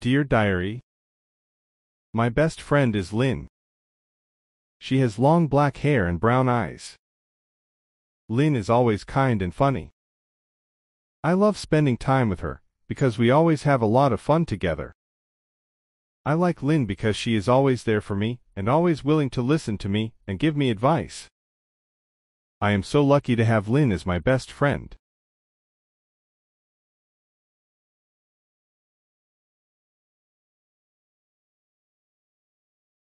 Dear Diary, My best friend is Lynn. She has long black hair and brown eyes. Lynn is always kind and funny. I love spending time with her, because we always have a lot of fun together. I like Lynn because she is always there for me, and always willing to listen to me and give me advice. I am so lucky to have Lynn as my best friend.